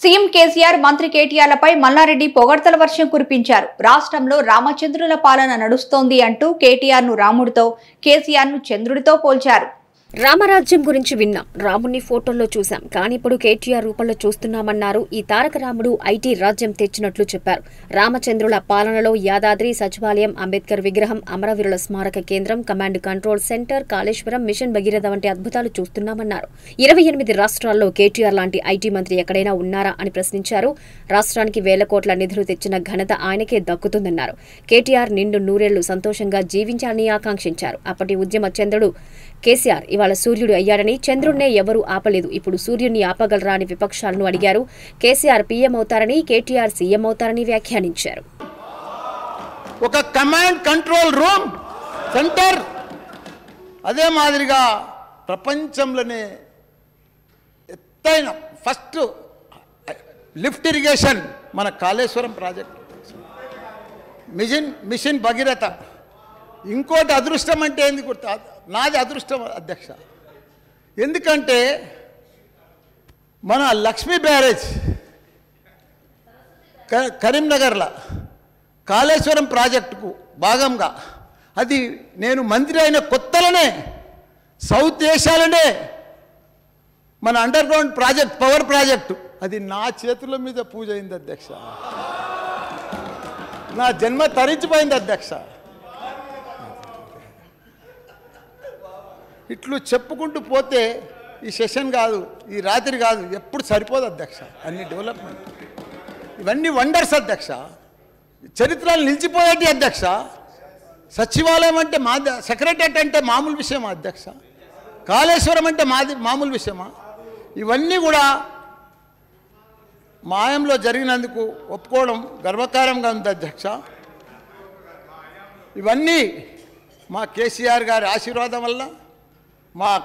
CM KCR మంత్రి కేటీఆర్లపై మల్లారెడ్డి పొగడ్తల వర్షం కురిపించారు. రాష్ట్రంలో రామచంద్రుల పాలన నడుస్తోంది అంటూ కేటీఆర్ను రాముడితో కేసీఆర్ను చంద్రుడితో పోల్చారు. రామరాజ్యం గురించి విన్నాం. రాముణ్ణి ఫోటోల్లో చూశాం. కానీ ఇప్పుడు కేటీఆర్ రూపంలో చూస్తున్నామన్నారు. ఈ తారక రాముడు ఐటీ రాజ్యం తెచ్చినట్లు చెప్పారు. రామచంద్రుల పాలనలో యాదాద్రి సచివాలయం అంబేద్కర్ విగ్రహం అమరవీరుల స్మారక కేంద్రం command control centre Kaleshwaram mission Bhagiratha వంటి అద్భుతాలు చూస్తున్నామన్నారు. ఇరవై ఎనిమిది రాష్ట్రాల్లో కేటీఆర్ లాంటి ఐటీ మంత్రి ఎక్కడైనా ఉన్నారా అని ప్రశ్నించారు. రాష్ట్రానికి వేల కోట్ల నిధులు తెచ్చిన ఘనత ఆయనకే దక్కుతుందన్నారు. కేటీఆర్ నిండు నూరేళ్ళు సంతోషంగా జీవించాలని ఆకాంక్షించారు. అప్పటి ఉద్యమ చంద్రుడు కేసీఆర్ ఇవాళ సూర్యుడు అయ్యాడని చంద్రుణ్ణే ఎవరూ ఆపలేదు. ఇప్పుడు సూర్యుడిని ఆపగలరా అని విపక్షాలను అడిగారు. కేసీఆర్ పీఎం అవుతారని కేటీఆర్ సీఎం అవుతారని వ్యాఖ్యానించారు. ఒక కమాండ్ కంట్రోల్ రూమ్ సెంటర్. అదే మాదిరిగా ప్రపంచంలోనే ఎత్తైన ఫస్ట్ లిఫ్ట్ ఇరిగేషన్ మన Kaleshwaram project. Mission mission Bhagiratha. ఇంకోటి అదృష్టం అంటే ఏంది గుర్తు? నాది అదృష్టం అధ్యక్ష. ఎందుకంటే మన లక్ష్మీ బ్యారేజ్ క- కరీంనగర్లో కాళేశ్వరం ప్రాజెక్టుకు భాగంగా అది నేను మంత్రి అయిన కొత్తలోనే సౌత్ ఏషియాలోనే మన underground project power project. అది నా చేతుల మీద పూజ అయింది అధ్యక్ష. నా జన్మ తరించిపోయింది అధ్యక్ష. ఇట్లు చెప్పుకుంటూ పోతే ఈ సెషన్ కాదు ఈ రాత్రి కాదు ఎప్పుడు సరిపోదు అధ్యక్ష. అన్ని డెవలప్మెంట్ ఇవన్నీ వండర్స్ అధ్యక్ష. చరిత్రలు నిలిచిపోయేటి అధ్యక్ష. సచివాలయం అంటే మా సెక్రటరియట్ అంటే మామూలు విషయమా అధ్యక్ష? కాళేశ్వరం అంటే మాది మామూలు విషయమా? ఇవన్నీ కూడా మాయంలో జరిగినందుకు ఒప్పుకోవడం గర్వకారంగా ఉంది అధ్యక్ష. ఇవన్నీ మా కేసీఆర్ గారి ఆశీర్వాదం వల్ల మా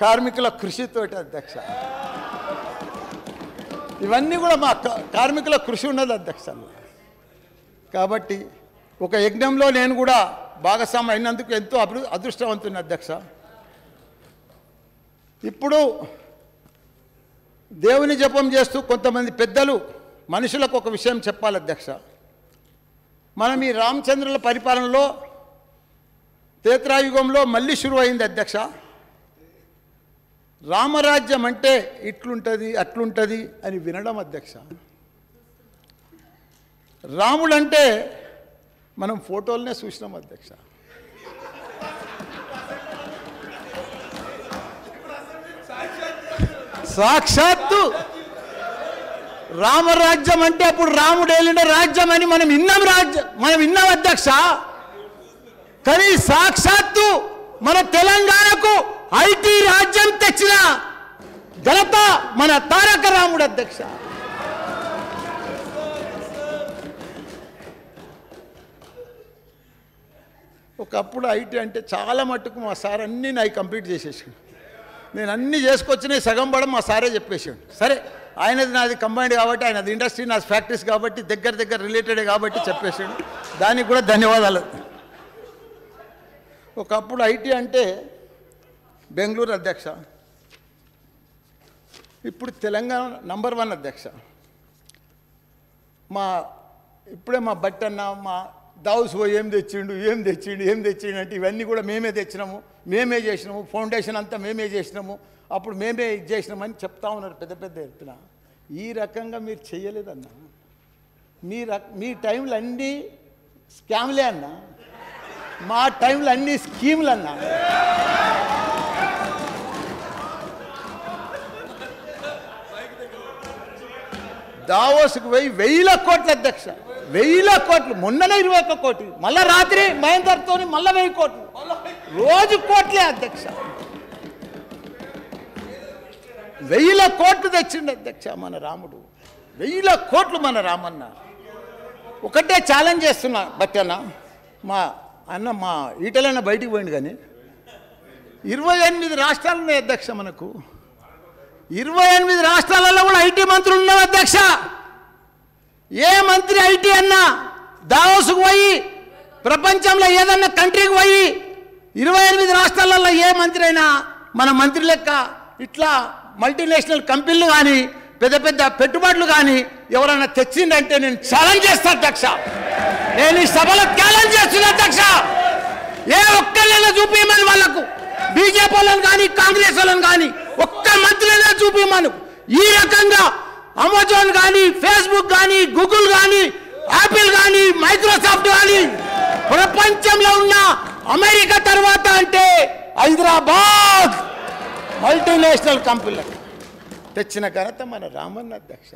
కార్మికుల కృషితోటి అధ్యక్ష. ఇవన్నీ కూడా మా కార్మికుల కృషి ఉన్నది అధ్యక్ష. కాబట్టి ఒక యజ్ఞంలో నేను కూడా భాగస్వామి అయినందుకు ఎంతో అభి అదృష్టవంతుని అధ్యక్ష. ఇప్పుడు దేవుని జపం చేస్తూ కొంతమంది పెద్దలు మనుషులకు ఒక విషయం చెప్పాలి అధ్యక్ష. మనం ఈ రామచంద్రుల పరిపాలనలో తేత్రాయుగంలో మళ్ళీ షురు అయింది అధ్యక్ష. రామరాజ్యం అంటే ఇట్లుంటుంది అట్లుంటుంది అని వినడం అధ్యక్ష. రాముడంటే మనం ఫోటోలనే చూసినాం అధ్యక్ష. సాక్షాత్తు రామరాజ్యం అంటే అప్పుడు రాముడు వెళ్ళిన రాజ్యం అని మనం విన్నాం రాజ్యం మనం విన్నాం అధ్యక్ష. కానీ సాక్షాత్తు మన తెలంగాణకు ఐటీ రాజ్యం తెచ్చిన ఘనత మన తారక రాముడు అధ్యక్ష. ఒకప్పుడు ఐటీ అంటే చాలా మట్టుకు మా సార్ అన్నీ నాకు కంప్లీట్ చేసేసాడు. నేను అన్నీ చేసుకొచ్చినాయి సగం పడం మా సారే చెప్పేసాడు. సరే ఆయనది నాది కంబైండ్ కాబట్టి ఆయనది ఇండస్ట్రీ నాది ఫ్యాక్టరీస్ కాబట్టి దగ్గర దగ్గర రిలేటెడ్ కాబట్టి చెప్పేసాడు. దానికి కూడా ధన్యవాదాలు. ఒకప్పుడు ఐటీ అంటే బెంగళూరు అధ్యక్ష. ఇప్పుడు తెలంగాణ నంబర్ వన్ అధ్యక్ష. మా ఇప్పుడే మా బట్టన్న మా దావుస్ పోయి ఏం తెచ్చిండు ఏం తెచ్చిండు ఏం తెచ్చిండు అంటే ఇవన్నీ కూడా మేమే తెచ్చినాము. మేమే చేసినాము ఫౌండేషన్ అంతా మేమే చేసినాము. అప్పుడు మేమే ఇది చేసినామని చెప్తా ఉన్నారు పెద్ద పెద్ద ఎత్తున. ఈ రకంగా మీరు చేయలేదన్న. మీ రక మీ టైంలో అన్నీ స్కామ్లే అన్న. మా టైంలో అన్ని స్కీములు అన్నా దావోస్కి పోయి వెయ్యిల కోట్ల అధ్యక్ష. వెయ్యిల కోట్లు. మొన్ననే ఇరవై ఒక్క కోటి మళ్ళా రాత్రి మహేందర్తో మళ్ళా వెయ్యి కోట్లు. రోజు కోట్లే అధ్యక్ష. వెయ్యిల కోట్లు తెచ్చిండు అధ్యక్ష మన రాముడు. వెయ్యిల కోట్లు మన రామన్న. ఒకటే ఛాలెంజ్ చేస్తున్నా బట్టన్న. మా అన్న మా ఈటలన్న బయటికి పోయింది కానీ. ఇరవై ఎనిమిది రాష్ట్రాలు ఉన్నాయి అధ్యక్ష మనకు. ఇరవై ఎనిమిది రాష్ట్రాలలో కూడా ఐటీ మంత్రులు ఉన్నారు అధ్యక్ష. ఏ మంత్రి ఐటీ అన్నా దావోసుకు పోయి ప్రపంచంలో ఏదన్నా కంట్రీకి పోయి ఇరవై ఎనిమిది రాష్ట్రాలలో ఏ మంత్రి అయినా మన మంత్రి లెక్క ఇట్లా మల్టీనేషనల్ కంపెనీలు కానీ పెద్ద పెద్ద పెట్టుబడులు కానీ ఎవరైనా తెచ్చిందంటే నేను ఛాలెంజ్ చేస్తాను అధ్యక్ష. నేను ఈ సభలో ఛాలెంజ్ చేస్తున్నా అధ్యక్ష. ఏ ఒక్కళ్ళైనా చూపించమని వాళ్ళకు. బీజేపీ వాళ్ళని కానీ కాంగ్రెస్ వాళ్ళని కానీ ఒక్క మంత్రిగా చూపి మనకు ఈ రకంగా అమెజాన్ కానీ ఫేస్బుక్ కానీ గూగుల్ కానీ యాపిల్ కానీ మైక్రోసాఫ్ట్ కానీ ప్రపంచంలో ఉన్న అమెరికా తర్వాత అంటే హైదరాబాద్ మల్టీనేషనల్ కంపెనీలకు తెచ్చిన ఘనత మన రామన్న అధ్యక్ష.